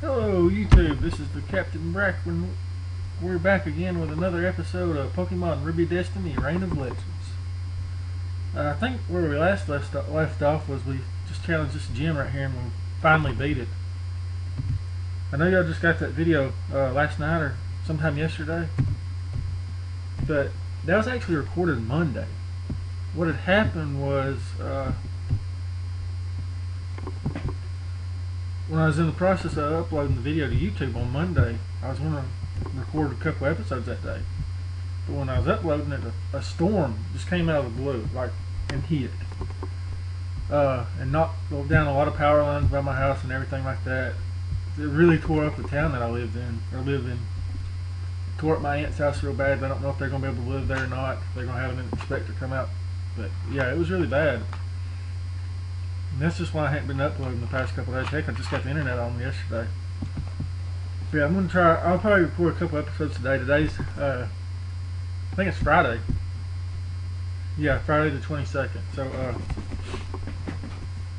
Hello YouTube, this is the Captain Brackman. We're back again with another episode of Pokemon Ruby Destiny Reign of Legends. Uh, I think where we last left, left off was we just challenged this gym right here and we finally beat it. I know y'all just got that video uh, last night or sometime yesterday, but that was actually recorded Monday. What had happened was uh, when I was in the process of uploading the video to YouTube on Monday, I was going to record a couple episodes that day. But when I was uploading it, a, a storm just came out of the blue, like, and hit. Uh, and knocked down a lot of power lines by my house and everything like that. It really tore up the town that I lived in, or live in. Tore up my aunt's house real bad. I don't know if they're going to be able to live there or not. They're going to have an inspector come out. But, yeah, it was really bad. And that's just why I haven't been uploading the past couple days. Heck, I just got the internet on yesterday. Yeah, I'm gonna try. I'll probably record a couple episodes today. Today's, uh, I think it's Friday. Yeah, Friday the 22nd. So, uh,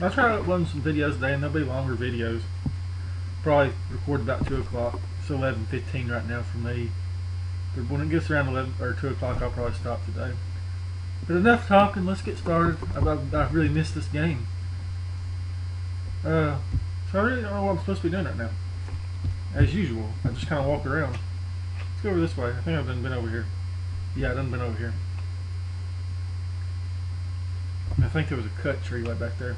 I'll try uploading some videos today, and they'll be longer videos. Probably record about two o'clock. It's 11:15 right now for me. But when it gets around 11 or 2 o'clock, I'll probably stop today. But enough talking. Let's get started. I've, I've really missed this game. Uh, so I really don't know what I'm supposed to be doing right now. As usual, I just kind of walk around. Let's go over this way. I think I've done been over here. Yeah, I done been over here. I think there was a cut tree right back there.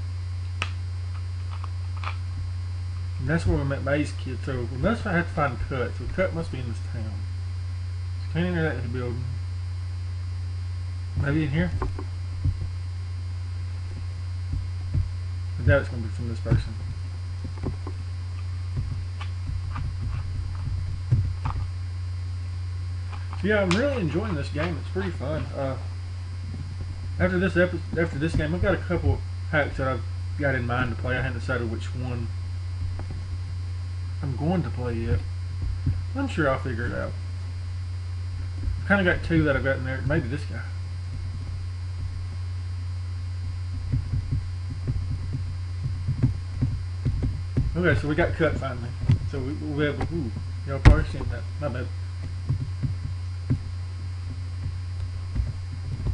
And that's where we met May's kid. So we must I had to find a Cut. So the Cut must be in this town. So can't enter that building. Maybe in here? Doubt it's going to be from this person. So yeah, I'm really enjoying this game. It's pretty fun. Uh, after this episode, after this game, I've got a couple hacks that I've got in mind to play. I haven't decided which one I'm going to play yet. I'm sure I'll figure it out. I've kind of got two that I've got in there. Maybe this guy. Okay, so we got cut finally. So we, be able to, ooh, y'all probably seen that. Not bad.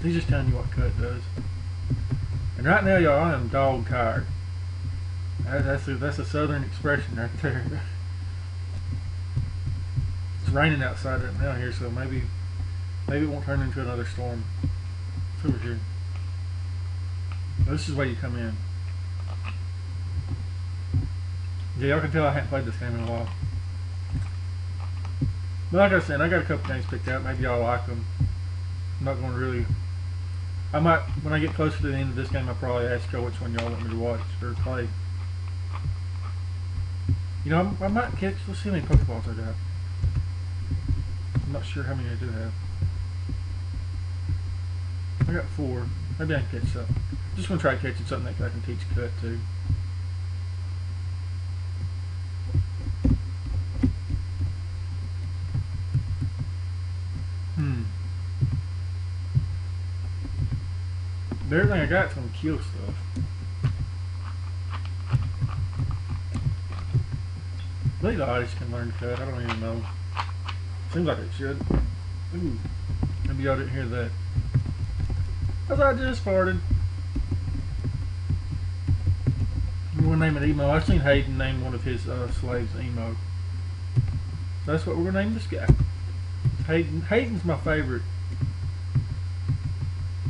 He's just telling you what cut does. And right now, y'all, I am dog tired. That's, a, that's a southern expression right there. it's raining outside right now here, so maybe maybe it won't turn into another storm. It's over here. This is where you come in. Yeah, y'all can tell I haven't played this game in a while. But like I said, I got a couple games picked out. Maybe y'all like them. I'm not going to really... I might, when I get closer to the end of this game, I'll probably ask y'all which one y'all want me to watch or play. You know, I, I might catch, let's see how many Pokeballs I got. I'm not sure how many I do have. I got four. Maybe I can catch something. Just want to try catching something that I can teach Cut to. Hmm. Everything I got's gonna kill stuff. I think the ice can learn to cut. I don't even know. Seems like it should. Ooh. Maybe y'all didn't hear that. As I just farted. We're gonna name it Emo. I've seen Hayden name one of his uh, slaves Emo. So that's what we're gonna name this guy. Hayden. Hayden's my favorite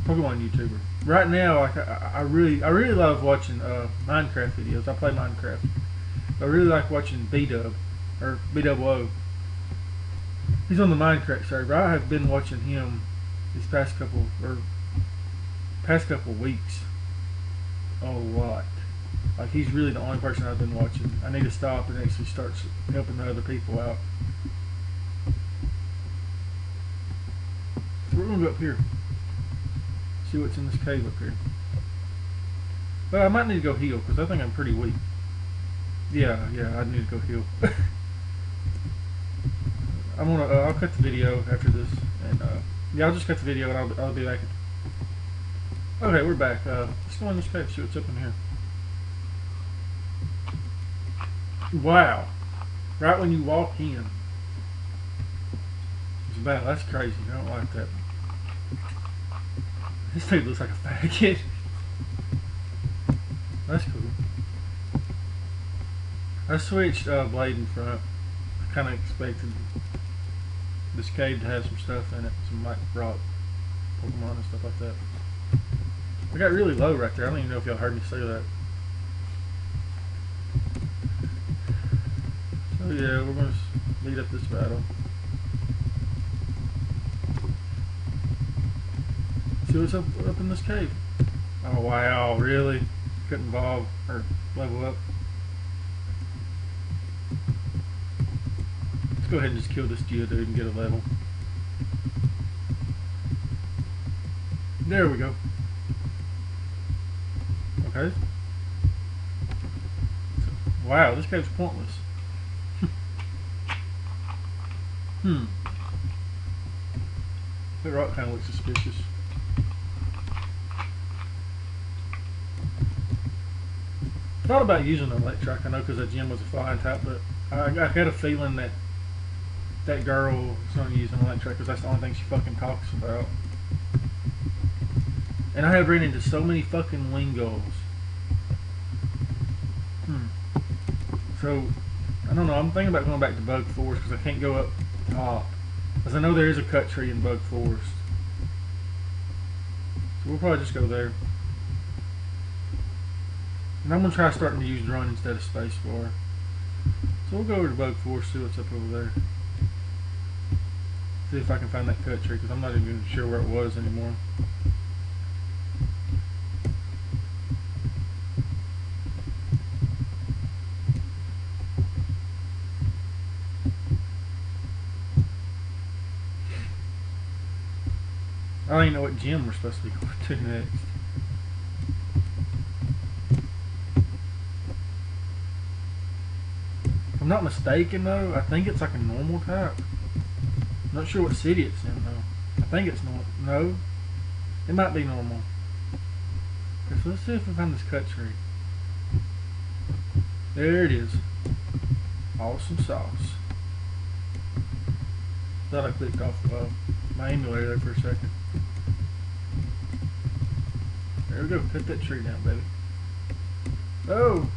Pokemon YouTuber. Right now, like I, I really, I really love watching uh, Minecraft videos. I play Minecraft. I really like watching B Dub or B O. He's on the Minecraft server. I have been watching him these past couple or past couple weeks a lot. Like he's really the only person I've been watching. I need to stop and actually start helping the other people out. So we're gonna go up here. See what's in this cave up here. But I might need to go heal because I think I'm pretty weak. Yeah, yeah, I need to go heal. I'm gonna. Uh, I'll cut the video after this, and uh, yeah, I'll just cut the video and I'll, I'll be back. Okay, we're back. Uh, let's go in this cave. See what's up in here. Wow, Right when you walk in. It's bad. That's crazy. I don't like that. This dude looks like a faggot. That's cool. I switched uh, blade in front. I kind of expected this cave to have some stuff in it, some like rock Pokemon and stuff like that. I got really low right there. I don't even know if y'all heard me say that. So yeah, we're gonna s- lead up this battle. See what's up up in this cave. Oh wow, really? Couldn't evolve or level up. Let's go ahead and just kill this Geodude and get a level. There we go. Okay. Wow, this cave's pointless. hmm. That rock kind of looks suspicious. Thought about using an electric, I know because the gym was a flying type, but I, I had a feeling that that girl was going to use an electric because that's the only thing she fucking talks about. And I have ran into so many fucking lingos. Hmm. So, I don't know. I'm thinking about going back to Bug Forest because I can't go up top. Because I know there is a cut tree in Bug Forest. So we'll probably just go there. And I'm going to try starting to use drone instead of spacebar. So we'll go over to Bug Forest, see what's up over there. See if I can find that cut tree because I'm not even sure where it was anymore. I don't even know what gym we're supposed to be going to next. Not mistaken though, I think it's like a normal type. I'm not sure what city it's in though. I think it's normal. No, it might be normal. Okay, so let's see if we find this cut tree. There it is. Awesome sauce. Thought I clicked off uh, my emulator there for a second. There we go. Cut that tree down, baby. Oh.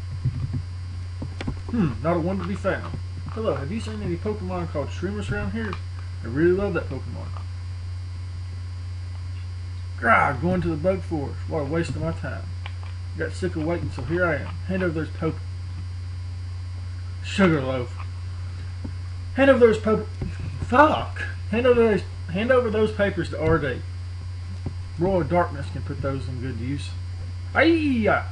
Hmm. Not a one to be found. Hello. Have you seen any Pokemon called Streamers around here? I really love that Pokemon. Grah, going to the bug forest. What a waste of my time. I Got sick of waiting, so here I am. Hand over those Poke... Sugarloaf. Hand over those Poke... Fuck! Hand over those... Hand over those papers to RD. Royal Darkness can put those in good use. Aye!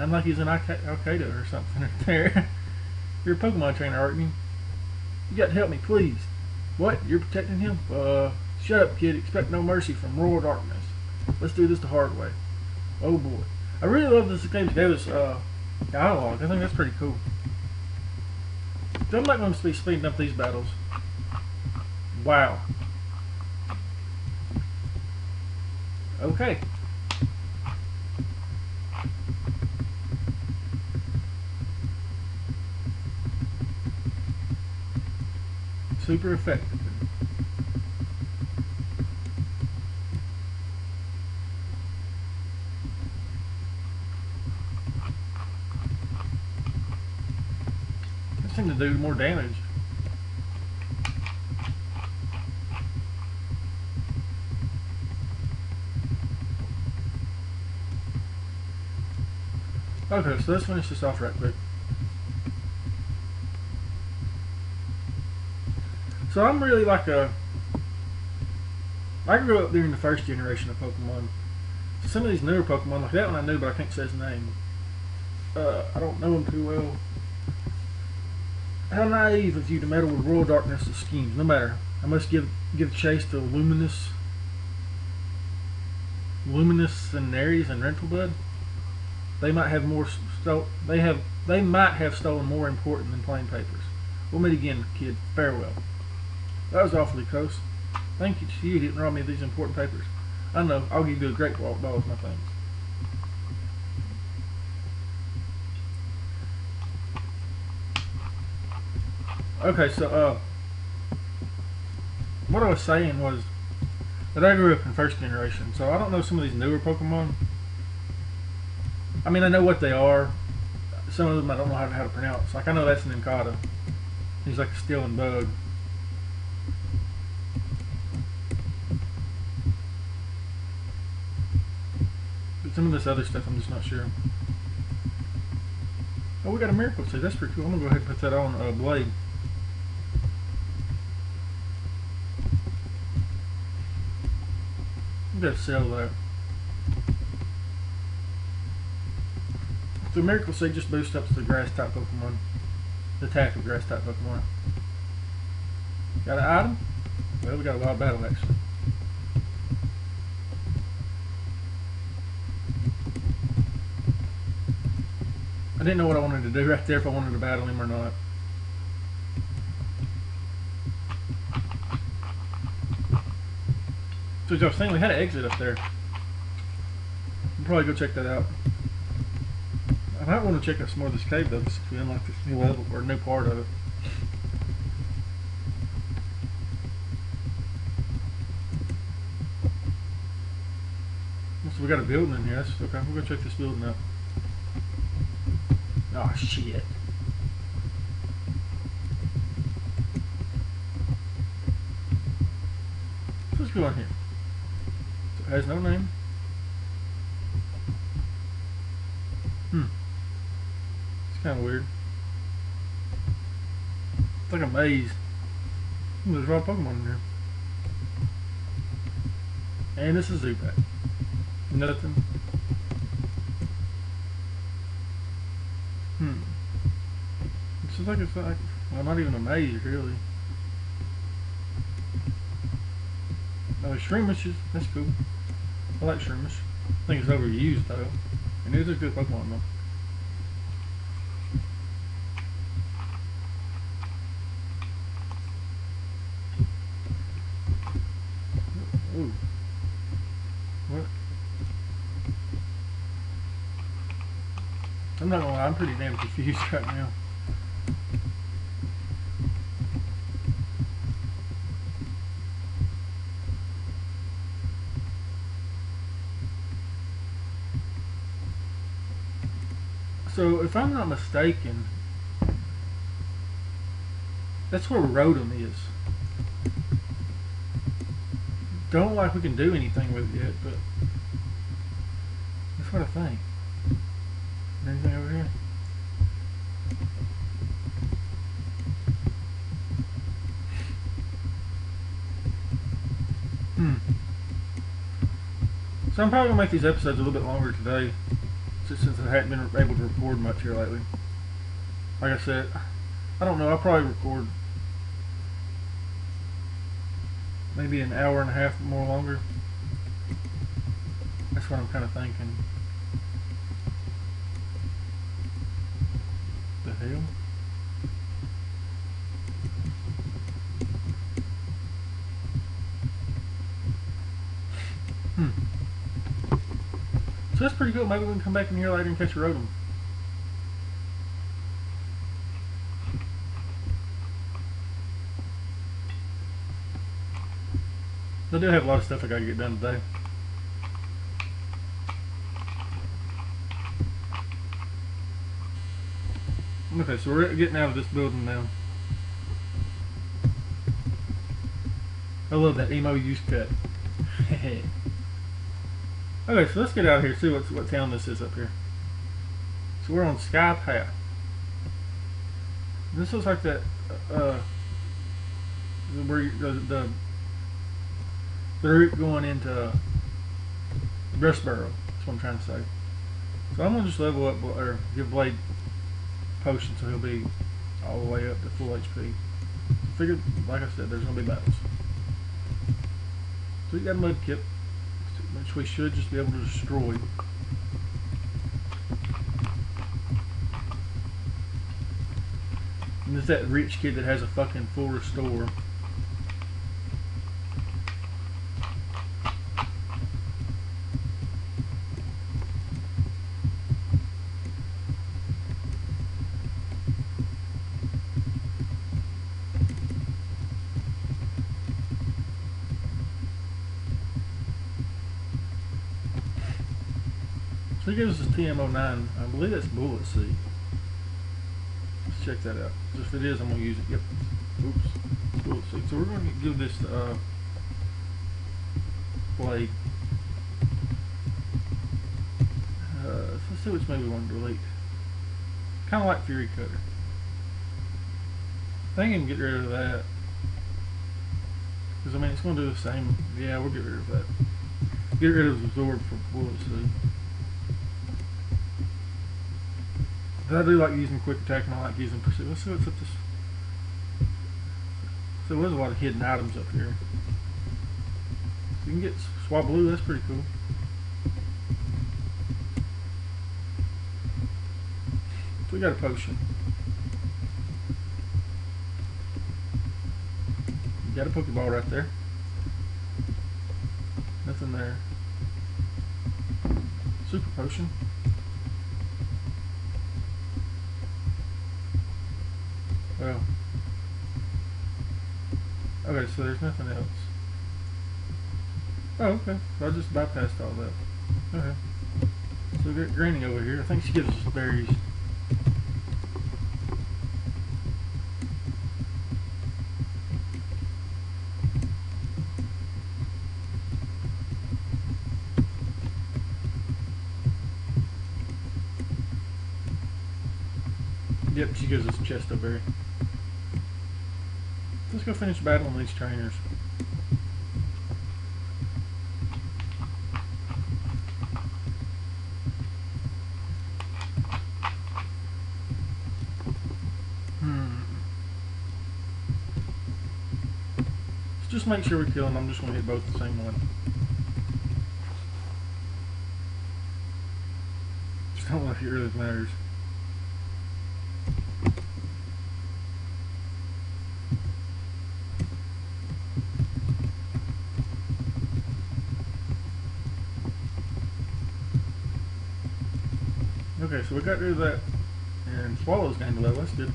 Sound like he's an Al Qaeda or something right there. You're a Pokemon trainer, aren't you? You got to help me, please. What? You're protecting him? Uh, shut up, kid. Expect no mercy from Royal Darkness. Let's do this the hard way. Oh boy. I really love this game gave us uh, dialogue. I think that's pretty cool. I'm not going to be speeding up these battles. Wow. Okay. Super effective. This seemed to do more damage. Okay, so let's finish this off right quick. So I'm really like a. I grew up during the first generation of Pokemon. Some of these newer Pokemon, like that one I knew, but I can't say his name. Uh, I don't know him too well. How naive of you to meddle with Royal Darkness' schemes. No matter. I must give give chase to Luminous. Luminous and Aries and. They might have more sto- they have they might have stolen more important than plain papers. We'll meet again, kid. Farewell. That was awfully close. Thank you to you didn't rob me of these important papers. I know, I'll give you a great walk ball with my things. Okay, so uh, what I was saying was that I grew up in first generation, so I don't know some of these newer Pokemon. I mean, I know what they are. Some of them I don't know how to, how to pronounce. Like I know that's a Nincada. He's like a stealing bug. Some of this other stuff I'm just not sure. Oh, we got a miracle seed. That's pretty cool. I'm gonna go ahead and put that on uh, blade. I'm gonna sell that. The miracle seed just boosts up to the grass type Pokemon. The attack of grass type Pokemon. Got an item? Well, we got a wild battle actually. I didn't know what I wanted to do right there if I wanted to battle him or not. So as I was saying, we had an exit up there. We'll probably go check that out. I might want to check out some more of this cave though, since we unlocked this new level or new part of it. So we got a building in here. That's okay. We'll go check this building out. Oh shit. Let's go on here. So it has no name. Hmm. It's kind of weird. It's like a maze. Ooh, there's raw Pokemon in here. And this is Zubat. Nothing. Hmm. It's like it's like, well, not even a maze, really. Oh, Shroomishes. That's cool. I like Shroomish. I think it's overused, though. And it is a good Pokemon, though. Ooh. I'm not gonna lie, I'm pretty damn confused right now. So, if I'm not mistaken, that's where Rotom is. Don't like we can do anything with it but that's what I think. Anything over here? Hmm. So I'm probably gonna make these episodes a little bit longer today, since I hadn't been able to record much here lately. Like I said, I don't know. I'll probably record maybe an hour and a half more longer. That's what I'm kind of thinking. The hell? Hmm. So that's pretty good. Maybe we can come back in here later and catch a Rotom. I do have a lot of stuff I gotta get done today. Okay, so we're getting out of this building now. I love that emo use cut. okay, so let's get out of here. See what what town this is up here. So we're on Sky Path. This looks like that. Uh, where you- the, the the route going into Rustboro. That's what I'm trying to say. So I'm gonna just level up or give Blade potion so he'll be all the way up to full HP. Figured, like I said, there's gonna be battles. So we got a Mudkip, which we should just be able to destroy. And there's that rich kid that has a fucking full restore. Gives us TM09. I believe that's bullet seed. Let's check that out. If it is, I'm gonna use it. Yep. Oops. Bullet Seed. So we're gonna give this uh, blade. Uh, let's see which maybe we want to delete. Kind of like Fury Cutter. I think I can get rid of that. Because, I mean, it's going to do the same. Yeah, we'll get rid of that. Get rid of the Absorb for Bullet Seed. I do like using Quick Attack and I like using Pursuit. Let's see what's up this. So there's a lot of hidden items up here. So you can get Swablu, that's pretty cool. So we got a potion. You got a Pokeball right there. Nothing there. Super potion. Well. Okay, so there's nothing else. Oh, okay. So I just bypassed all that. Okay. So got Granny over here. I think she gives us berries. Yep, she gives us Chesto Berry. Let's go finish battling these trainers. Hmm. Just make sure we kill them. I'm just going to hit both the same one. Just don't know if it really matters. Okay, so we got rid of that. And Swallow's gained a level, that's good.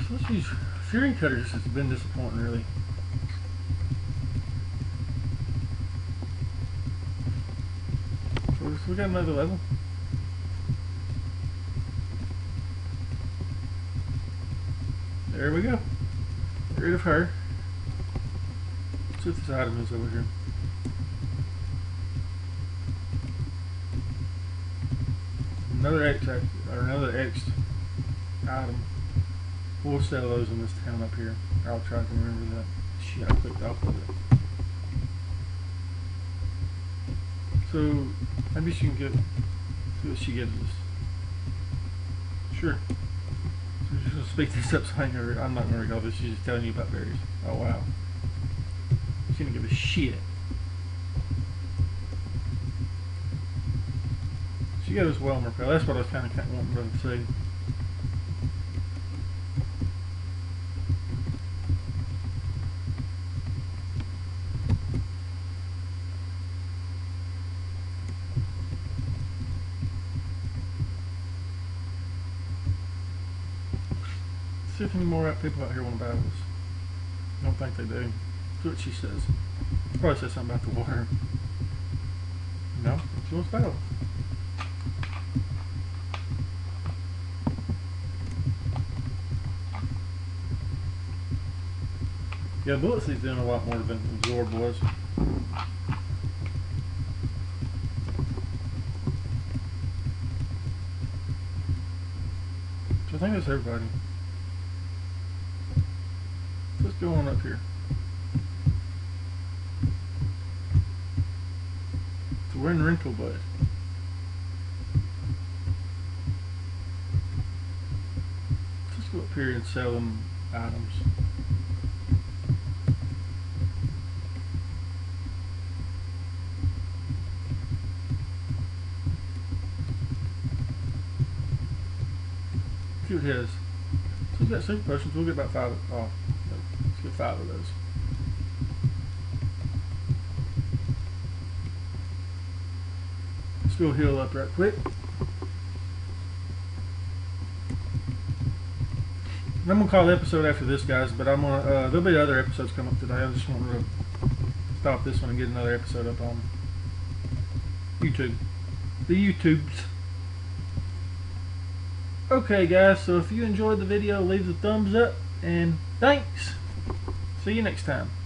So let's use Fury Cutters It's been disappointing really. So we got another level. There we go. Get rid of her. Let's see what this item is over here. Another X or another X item. We'll sell those in this town up here. I'll try to remember that. Shit, I clicked off of it. So maybe she can get see what she gives us. Sure. Speak this up so can, I'm not gonna recall this, she's just telling you about berries. Oh wow. She didn't give a shit. She gave us Whelmer Repel. That's what I was kinda kinda wanting to see. See if any more people out here want to battle us. I don't think they do. See what she says. Probably says something about the water. No, she wants battle. Yeah, Bullet Seed's doing a lot more than Absorb was. So I think that's everybody. Let's go on up here. So we're in Rentelbud. Let's go up here and sell them items. See what. So we've got super potions, we'll get about five. Get five of those. Let's go heal up right quick. I'm gonna call the episode after this, guys. But I'm gonna uh, there'll be other episodes come up today. I just want to stop this one and get another episode up on YouTube, the YouTubes. Okay, guys. So if you enjoyed the video, leave the thumbs up and thanks. See you next time.